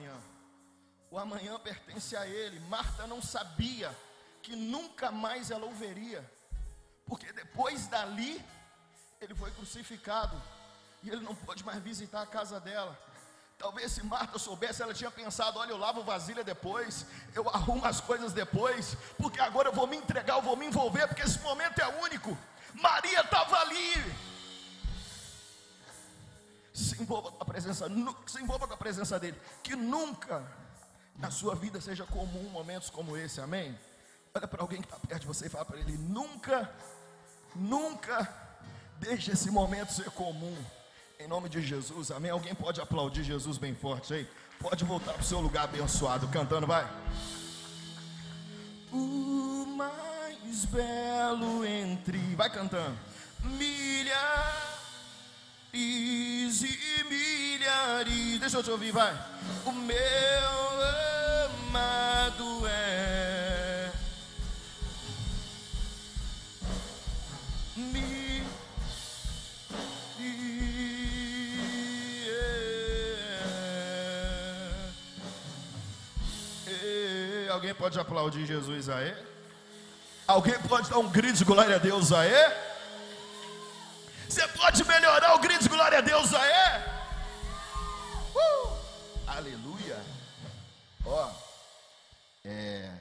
amanhã. O amanhã pertence a ele. Marta não sabia que nunca mais ela o veria, porque depois dali ele foi crucificado e ele não pôde mais visitar a casa dela. Talvez se Marta soubesse, ela tinha pensado: olha, eu lavo vasilha depois, eu arrumo as coisas depois, porque agora eu vou me entregar, eu vou me envolver, porque esse momento é único. Maria estava ali. Se envolva com a presença, se envolva com a presença dele. Que nunca na sua vida seja comum momentos como esse, amém? Olha para alguém que está perto de você e fala para ele: nunca, nunca deixe esse momento ser comum. Em nome de Jesus, amém? Alguém pode aplaudir Jesus bem forte aí? Pode voltar para o seu lugar abençoado, cantando, vai. O mais belo entre. Vai cantando. Milhares e milhares. Deixa eu te ouvir, vai. O meu amado é. Alguém pode aplaudir Jesus aí? Alguém pode dar um grito de glória a Deus aí? Você pode melhorar o grito de glória a Deus aí? Uh! Aleluia! Ó, é,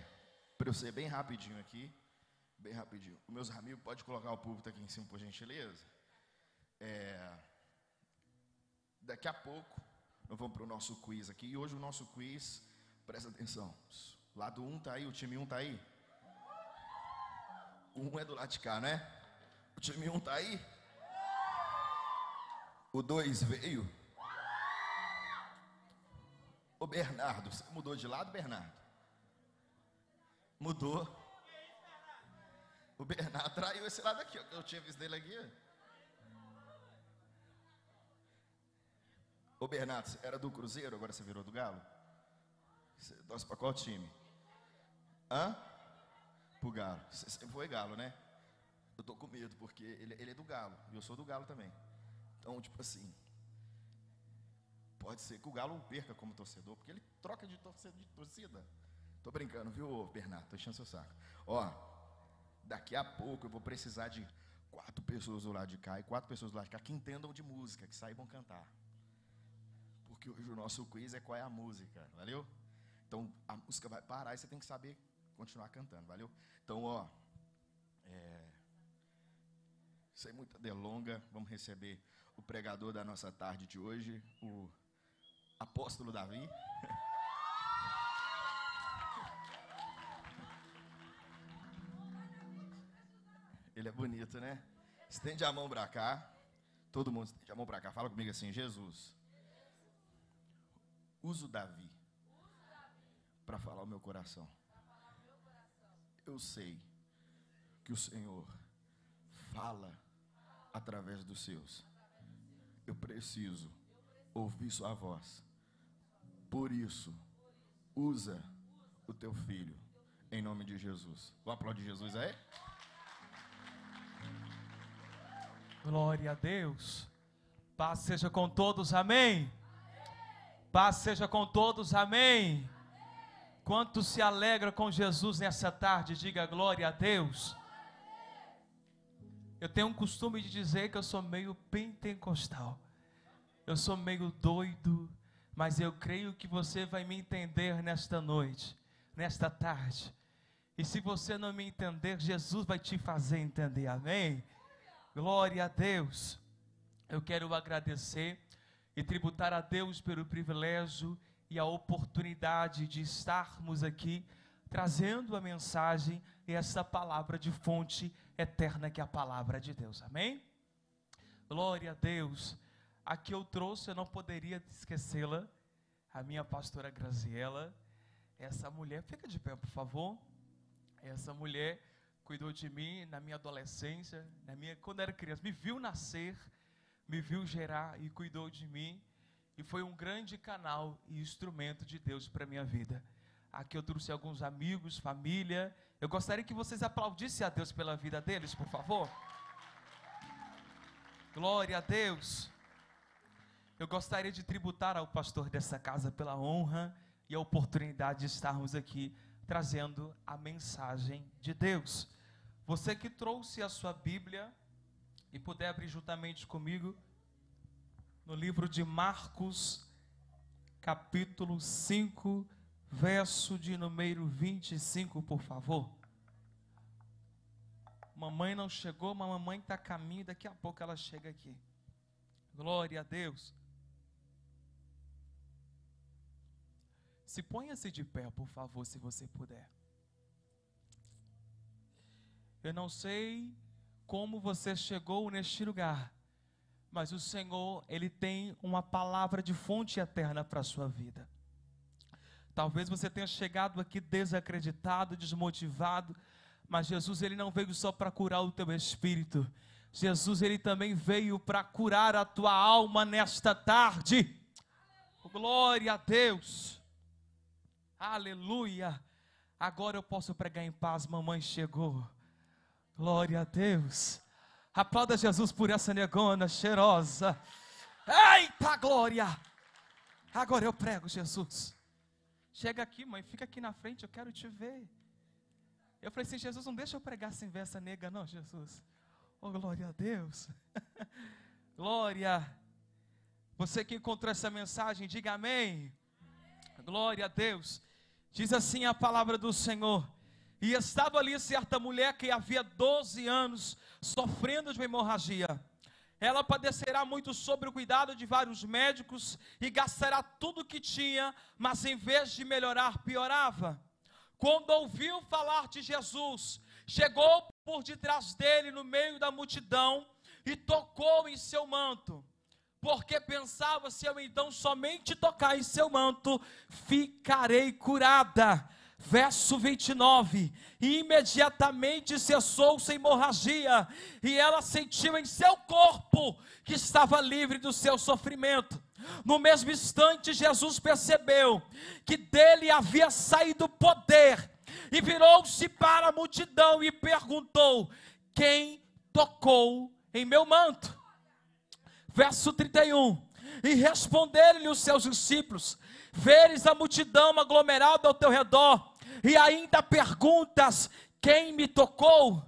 para eu ser bem rapidinho aqui, bem rapidinho. Meus amigos, pode colocar o púlpito aqui em cima, por gentileza? É, daqui a pouco, nós vamos para o nosso quiz aqui. E hoje o nosso quiz, presta atenção. Lado 1 um tá aí, o time 1 um tá aí. O 1 um é do lado de cá, né? O time 1 um tá aí. O 2 veio. O Bernardo, você mudou de lado, Bernardo? Mudou. O Bernardo traiu esse lado aqui, eu tinha visto dele aqui. Ô Bernardo, era do Cruzeiro, agora você virou do Galo? Você torce para qual time? Hã? Pro Galo. Você sempre foi Galo, né? Eu tô com medo, porque ele, ele é do Galo. E eu sou do Galo também. Então, tipo assim. Pode ser que o Galo perca como torcedor, porque ele troca de torcida. De torcida. Tô brincando, viu, Bernardo? Tô enchendo seu saco. Ó, daqui a pouco eu vou precisar de quatro pessoas do lado de cá e quatro pessoas do lado de cá que entendam de música, que saibam cantar. Porque hoje o nosso quiz é qual é a música, valeu? Então a música vai parar e você tem que saber continuar cantando, valeu? Então, ó, é, sem muita delonga, vamos receber o pregador da nossa tarde de hoje, o apóstolo Davi. Ele é bonito, né? Estende a mão para cá. Todo mundo estende a mão para cá. Fala comigo assim: Jesus, uso Davi para falar o meu coração eu sei que o Senhor fala através dos seus. Eu preciso ouvir Sua voz. Por isso, usa o teu filho, em nome de Jesus. Vou aplaudir Jesus aí? Glória a Deus. Paz seja com todos, amém. Paz seja com todos, amém. Quanto se alegra com Jesus nessa tarde, diga glória a Deus. Eu tenho um costume de dizer que eu sou meio pentecostal. Eu sou meio doido, mas eu creio que você vai me entender nesta noite, nesta tarde. E se você não me entender, Jesus vai te fazer entender. Amém? Glória a Deus. Eu quero agradecer e tributar a Deus pelo privilégio e a oportunidade de estarmos aqui trazendo a mensagem e essa palavra de fonte eterna que é a palavra de Deus. Amém? Glória a Deus. Aqui eu trouxe, eu não poderia esquecê-la, a minha pastora Graziela. Essa mulher, fica de pé, por favor. Essa mulher cuidou de mim na minha adolescência, na minha quando era criança, me viu nascer, me viu gerar e cuidou de mim e foi um grande canal e instrumento de Deus para minha vida. Aqui eu trouxe alguns amigos, família. Eu gostaria que vocês aplaudissem a Deus pela vida deles, por favor. Glória a Deus. Eu gostaria de tributar ao pastor dessa casa pela honra e a oportunidade de estarmos aqui trazendo a mensagem de Deus. Você que trouxe a sua Bíblia e puder abrir juntamente comigo no livro de Marcos, capítulo 5, verso de número 25, por favor. Mamãe não chegou, mas mamãe está a caminho, daqui a pouco ela chega aqui. Glória a Deus. Se ponha-se de pé, por favor, se você puder. Eu não sei como você chegou neste lugar, mas o Senhor, Ele tem uma palavra de fonte eterna para a sua vida. Talvez você tenha chegado aqui desacreditado, desmotivado, mas Jesus ele não veio só para curar o teu espírito. Jesus ele também veio para curar a tua alma nesta tarde. Glória a Deus. Aleluia. Agora eu posso pregar em paz. Mamãe chegou. Glória a Deus. Aplauda Jesus por essa negona cheirosa. Eita glória! Agora eu prego, Jesus. Chega aqui, mãe, fica aqui na frente, eu quero te ver. Eu falei assim, Jesus, não deixa eu pregar sem ver essa nega, não, Jesus. Oh, glória a Deus. glória. Você que encontrou essa mensagem, diga amém. Glória a Deus. Diz assim a palavra do Senhor. E estava ali certa mulher que havia 12 anos sofrendo de uma hemorragia. Ela padecerá muito sobre o cuidado de vários médicos e gastará tudo o que tinha, mas em vez de melhorar, piorava. Quando ouviu falar de Jesus, chegou por detrás dele no meio da multidão e tocou em seu manto porque pensava: se eu então somente tocar em seu manto, ficarei curada. Verso 29: e imediatamente cessou-se a hemorragia, e ela sentiu em seu corpo que estava livre do seu sofrimento. No mesmo instante, Jesus percebeu que dele havia saído poder, e virou-se para a multidão e perguntou: Quem tocou em meu manto? Verso 31. E responderam-lhe os seus discípulos: Veres a multidão aglomerada ao teu redor, e ainda perguntas: Quem me tocou?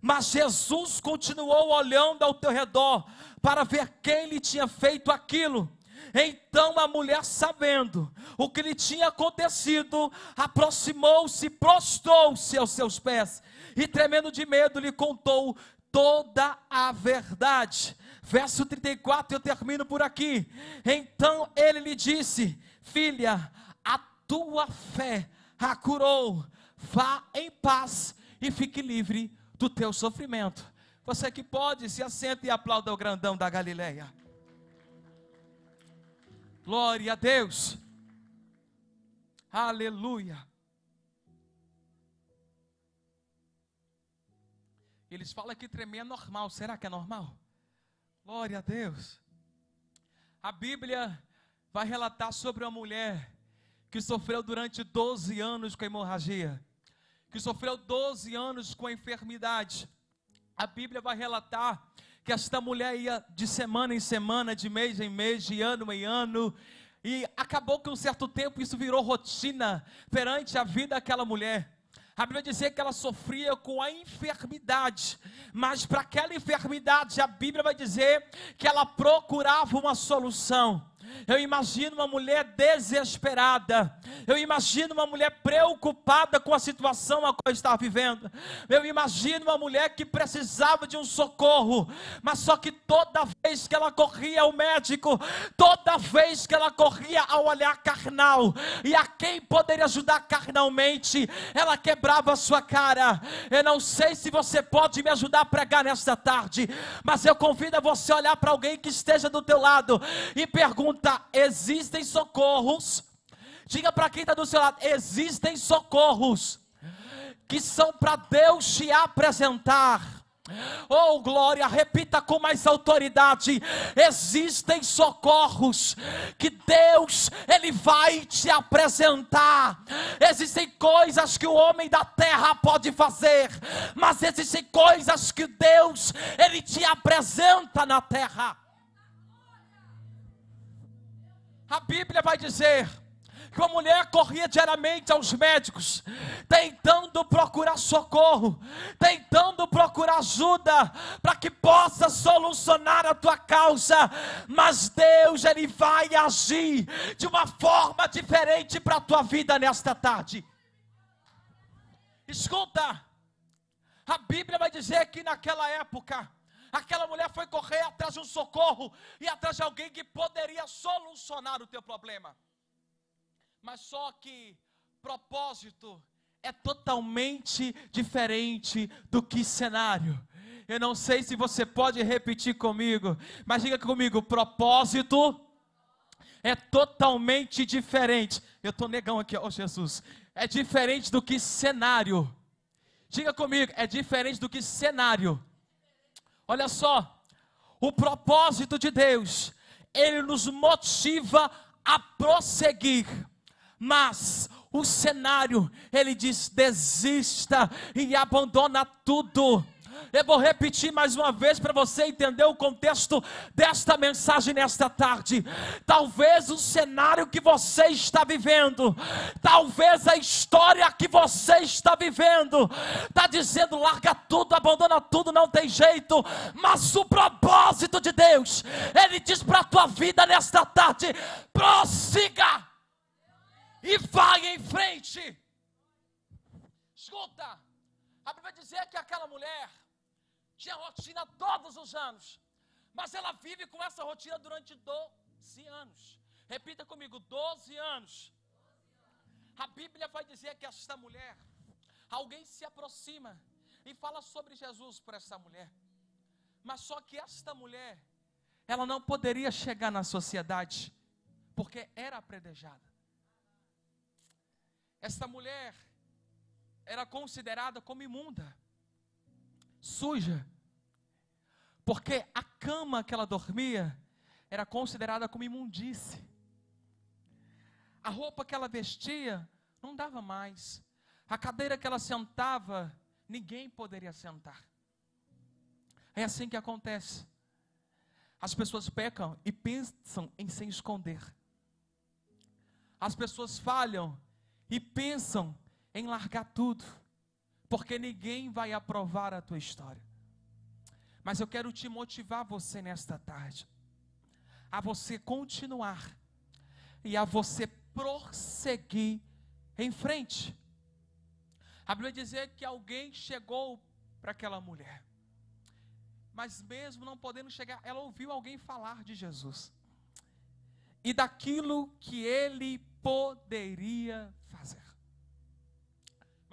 Mas Jesus continuou olhando ao teu redor para ver quem lhe tinha feito aquilo. Então a mulher, sabendo o que lhe tinha acontecido, aproximou-se, prostrou-se aos seus pés e, tremendo de medo, lhe contou toda a verdade. Verso 34, eu termino por aqui. Então ele lhe disse: Filha, a tua fé a curou. Vá em paz e fique livre do teu sofrimento. Você que pode, se assenta e aplauda o grandão da Galileia. Glória a Deus. Aleluia. Eles falam que tremer é normal. Será que é normal? Glória a Deus. A Bíblia vai relatar sobre uma mulher que sofreu durante 12 anos com a hemorragia, que sofreu 12 anos com a enfermidade. A Bíblia vai relatar que esta mulher ia de semana em semana, de mês em mês, de ano em ano, e acabou que um certo tempo isso virou rotina perante a vida daquela mulher. A Bíblia dizia que ela sofria com a enfermidade, mas para aquela enfermidade, a Bíblia vai dizer que ela procurava uma solução. Eu imagino uma mulher desesperada. Eu imagino uma mulher preocupada com a situação a qual está vivendo. Eu imagino uma mulher que precisava de um socorro, mas só que toda vez que ela corria ao médico, toda vez que ela corria ao olhar carnal, e a quem poderia ajudar carnalmente, ela quebrava a sua cara. Eu não sei se você pode me ajudar a pregar nesta tarde, mas eu convido a você olhar para alguém que esteja do teu lado e pergunta: existem socorros? Diga para quem está do seu lado: existem socorros que são para Deus te apresentar. Oh glória, repita com mais autoridade. Existem socorros que Deus ele vai te apresentar. Existem coisas que o homem da terra pode fazer, mas existem coisas que Deus ele te apresenta na terra. A Bíblia vai dizer que uma mulher corria diariamente aos médicos, tentando procurar socorro, tentando procurar ajuda, para que possa solucionar a tua causa, mas Deus, Ele vai agir de uma forma diferente para a tua vida nesta tarde. Escuta, a Bíblia vai dizer que naquela época, aquela mulher foi correr atrás de um socorro e atrás de alguém que poderia solucionar o teu problema. Mas só que propósito é totalmente diferente do que cenário. Eu não sei se você pode repetir comigo, mas diga comigo: propósito é totalmente diferente. Eu estou negão aqui, ó Jesus. É diferente do que cenário. Diga comigo, é diferente do que cenário. Olha só, o propósito de Deus, ele nos motiva a prosseguir mas o cenário, ele diz: desista e abandona tudo. Eu vou repetir mais uma vez para você entender o contexto desta mensagem nesta tarde. Talvez o cenário que você está vivendo, talvez a história que você está vivendo, está dizendo: larga tudo, abandona tudo, não tem jeito. Mas o propósito de Deus, Ele diz para a tua vida nesta tarde: prossiga e vai em frente. Escuta, a Bíblia dizer que aquela mulher tinha rotina todos os anos, mas ela vive com essa rotina durante 12 anos. Repita comigo: 12 anos. A Bíblia vai dizer que esta mulher, alguém se aproxima e fala sobre Jesus para essa mulher, mas só que esta mulher, ela não poderia chegar na sociedade, porque era apredejada. Esta mulher era considerada como imunda, suja, porque a cama que ela dormia era considerada como imundície. A roupa que ela vestia não dava mais. A cadeira que ela sentava, ninguém poderia sentar. É assim que acontece. As pessoas pecam e pensam em se esconder. As pessoas falham e pensam em largar tudo, porque ninguém vai aprovar a tua história. Mas eu quero te motivar você nesta tarde, a você continuar e a você prosseguir em frente. A Bíblia diz que alguém chegou para aquela mulher, mas mesmo não podendo chegar, ela ouviu alguém falar de Jesus e daquilo que ele poderia.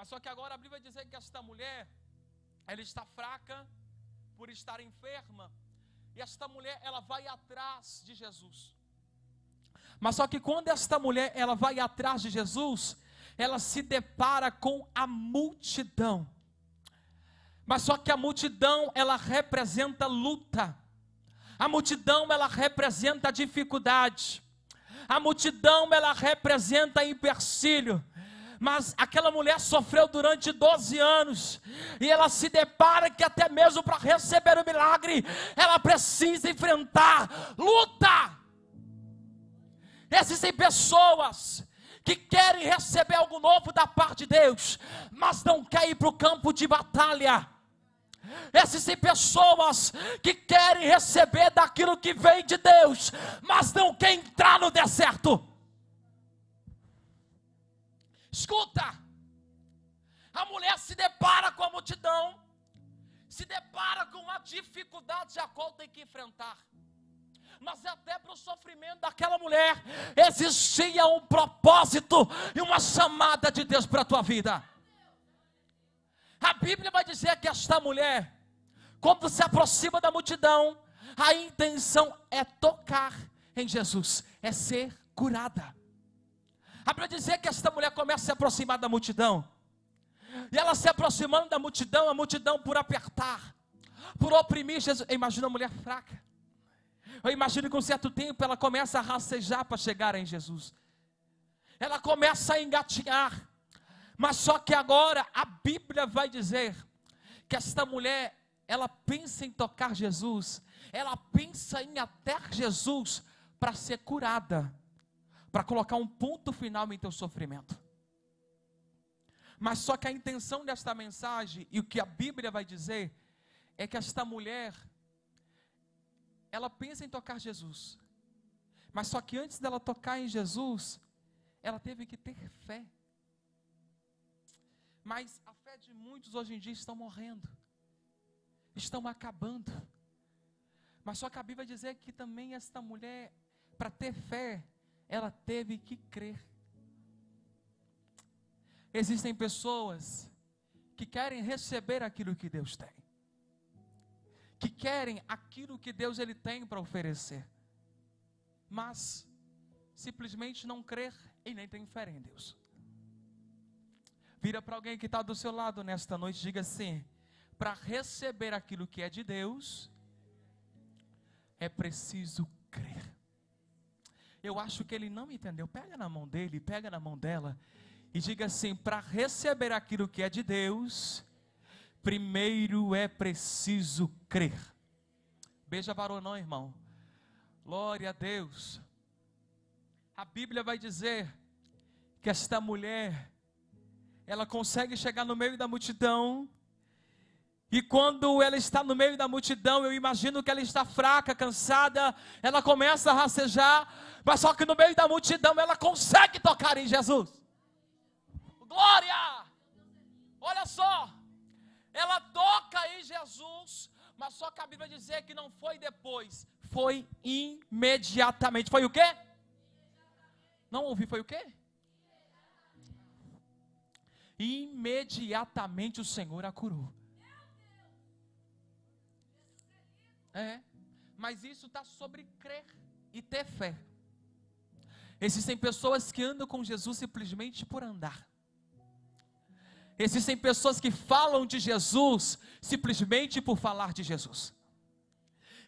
Mas só que agora a Bíblia vai dizer que esta mulher, ela está fraca por estar enferma, e esta mulher, ela vai atrás de Jesus. Mas só que quando esta mulher, ela vai atrás de Jesus, ela se depara com a multidão. Mas só que a multidão, ela representa luta. A multidão, ela representa dificuldade. A multidão ela representa empecilho. Mas aquela mulher sofreu durante 12 anos, e ela se depara que até mesmo para receber o milagre, ela precisa enfrentar luta. Existem pessoas que querem receber algo novo da parte de Deus, mas não querem ir para o campo de batalha. Existem pessoas que querem receber daquilo que vem de Deus, mas não querem entrar no deserto. Escuta, a mulher se depara com a multidão, se depara com a dificuldade a qual tem que enfrentar. Mas até para o sofrimento daquela mulher existia um propósito e uma chamada de Deus para a tua vida. A Bíblia vai dizer que esta mulher, quando se aproxima da multidão, a intenção é tocar em Jesus, é ser curada. A vai dizer que esta mulher começa a se aproximar da multidão. E ela se aproximando da multidão, a multidão por apertar, por oprimir Jesus. Eu imagino uma mulher fraca. Eu imagino que um certo tempo ela começa a rastejar para chegar em Jesus. Ela começa a engatinhar. Mas só que agora a Bíblia vai dizer que esta mulher, ela pensa em tocar Jesus, ela pensa em até Jesus para ser curada para colocar um ponto final em teu sofrimento. Mas só que a intenção desta mensagem e o que a Bíblia vai dizer é que esta mulher ela pensa em tocar Jesus. Mas só que antes dela tocar em Jesus, ela teve que ter fé. Mas a fé de muitos hoje em dia estão morrendo, estão acabando. Mas só que a Bíblia vai dizer que também esta mulher, para ter fé, ela teve que crer. Existem pessoas que querem receber aquilo que Deus tem, que querem aquilo que Deus ele tem para oferecer, mas simplesmente não crer e nem tem fé em Deus. Vira para alguém que está do seu lado nesta noite, diga assim: para receber aquilo que é de Deus, é preciso. Eu acho que ele não entendeu. Pega na mão dele, pega na mão dela e diga assim: para receber aquilo que é de Deus, primeiro é preciso crer. Beija varão, não, irmão. Glória a Deus. A Bíblia vai dizer que esta mulher, ela consegue chegar no meio da multidão, e quando ela está no meio da multidão, eu imagino que ela está fraca, cansada, ela começa a racejar, mas só que no meio da multidão ela consegue tocar em Jesus. Glória! Olha só, ela toca em Jesus, mas só que a Bíblia dizer que não foi depois, foi imediatamente. Foi o quê? Não ouvi, foi o quê? Imediatamente o Senhor a curou. É, mas isso está sobre crer e ter fé. Existem pessoas que andam com Jesus simplesmente por andar. Existem pessoas que falam de Jesus simplesmente por falar de Jesus.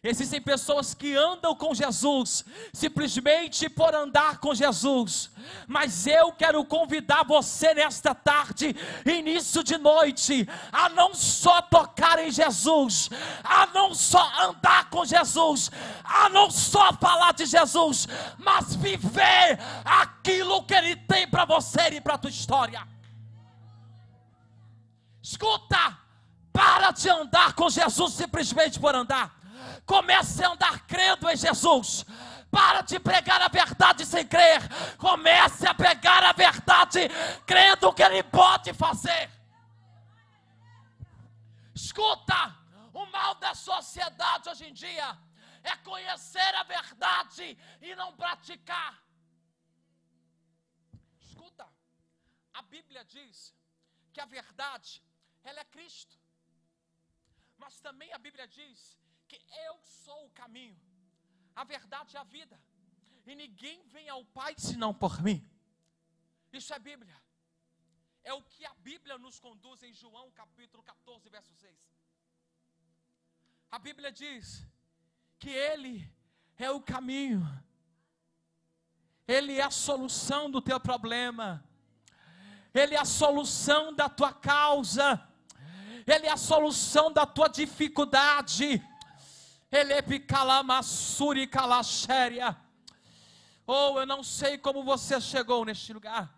Existem pessoas que andam com Jesus simplesmente por andar com Jesus. Mas eu quero convidar você nesta tarde, início de noite, a não só tocar em Jesus, a não só andar com Jesus, a não só falar de Jesus, mas viver aquilo que Ele tem para você e para a tua história. Escuta, para de andar com Jesus simplesmente por andar. Comece a andar crendo em Jesus. Para de pregar a verdade sem crer. Comece a pregar a verdade crendo que Ele pode fazer. Escuta, o mal da sociedade hoje em dia é conhecer a verdade e não praticar. Escuta, a Bíblia diz que a verdade, ela é Cristo. Mas também a Bíblia diz que eu sou o caminho, a verdade e a vida. E ninguém vem ao Pai senão por mim. Isso é Bíblia. É o que a Bíblia nos conduz em João capítulo 14, verso 6. A Bíblia diz que Ele é o caminho, Ele é a solução do teu problema, Ele é a solução da tua causa, Ele é a solução da tua dificuldade. Elepicalamassuri calaxéria. Oh, eu não sei como você chegou neste lugar.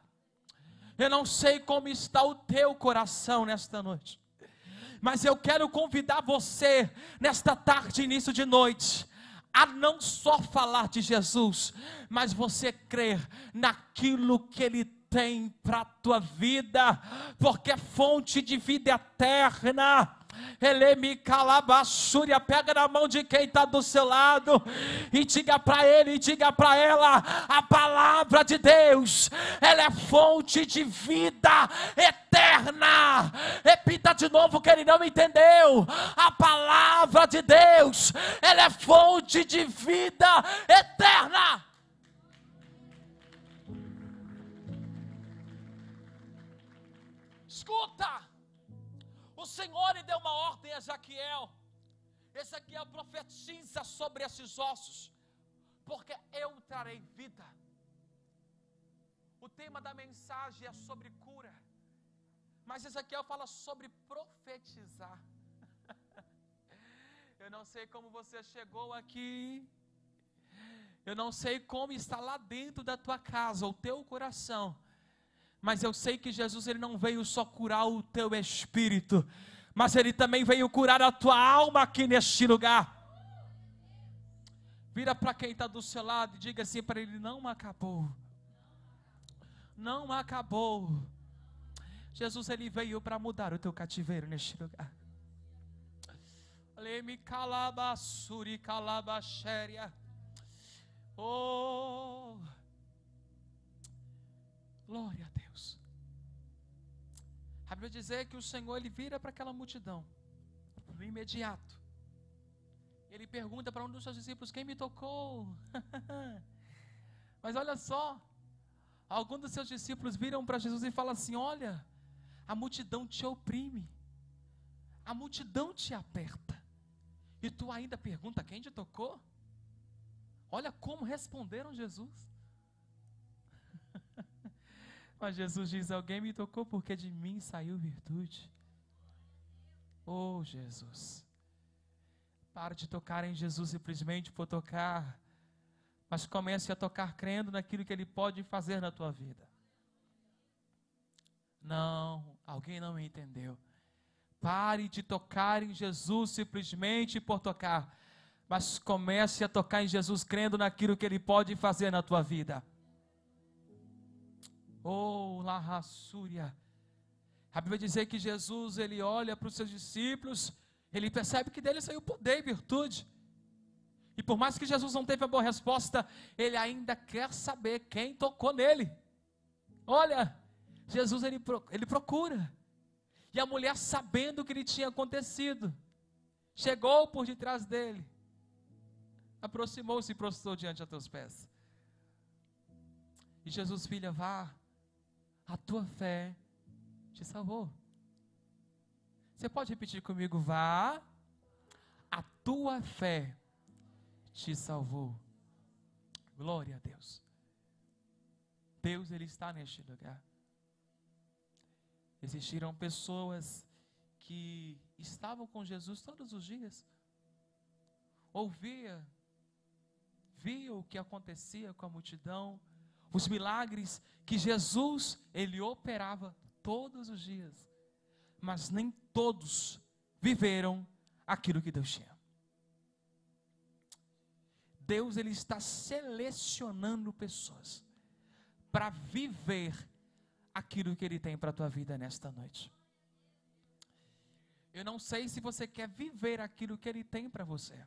Eu não sei como está o teu coração nesta noite. Mas eu quero convidar você, nesta tarde, início de noite, a não só falar de Jesus, mas você crer naquilo que Ele tem para a tua vida, porque é fonte de vida eterna. Ele me calabassúria, pega na mão de quem está do seu lado e diga para ele, e diga para ela: a palavra de Deus, ela é fonte de vida eterna. Repita de novo que ele não entendeu. A palavra de Deus, ela é fonte de vida eterna. Escuta. Senhor lhe deu uma ordem a Jaquiel. Ezequiel profetiza sobre esses ossos, porque eu trarei vida. O tema da mensagem é sobre cura, mas Ezequiel fala sobre profetizar. eu não sei como você chegou aqui, Eu não sei como está lá dentro da tua casa, o teu coração. Mas eu sei que Jesus ele não veio só curar o teu espírito, mas ele também veio curar a tua alma aqui neste lugar. Vira para quem está do seu lado e diga assim para ele: não acabou. Não acabou. Jesus ele veio para mudar o teu cativeiro neste lugar. Leme calabasuri calabaxéria. Oh, glória a Deus. A Bíblia dizer que o Senhor ele vira para aquela multidão no imediato. Ele pergunta para um dos seus discípulos: Quem me tocou? Mas olha só, alguns dos seus discípulos viram para Jesus e falam assim: Olha, a multidão te oprime, a multidão te aperta, e tu ainda pergunta: Quem te tocou? Olha como responderam Jesus. Mas Jesus diz: Alguém me tocou porque de mim saiu virtude. Oh, Jesus. Pare de tocar em Jesus simplesmente por tocar, mas comece a tocar crendo naquilo que Ele pode fazer na tua vida. Não, alguém não me entendeu. Pare de tocar em Jesus simplesmente por tocar, mas comece a tocar em Jesus crendo naquilo que Ele pode fazer na tua vida. Oh, Lahassúria. A Bíblia diz que Jesus, ele olha para os seus discípulos ele percebe que dele saiu poder e virtude. E por mais que Jesus não teve a boa resposta, ele ainda quer saber quem tocou nele. Olha, Jesus ele, ele procura. E a mulher, sabendo o que lhe tinha acontecido, chegou por detrás dele, aproximou-se e prostrou diante dos teus pés. E Jesus, filha, vá, a tua fé te salvou. Você pode repetir comigo? Vá, a tua fé te salvou. Glória a Deus. Deus, Ele está neste lugar. Existiram pessoas que estavam com Jesus todos os dias, ouvia, via o que acontecia com a multidão, os milagres que Jesus, Ele operava todos os dias mas nem todos viveram aquilo que Deus tinha. Deus ele está selecionando pessoas para viver aquilo que ele tem para a tua vida nesta noite. Eu não sei se você quer viver aquilo que ele tem para você.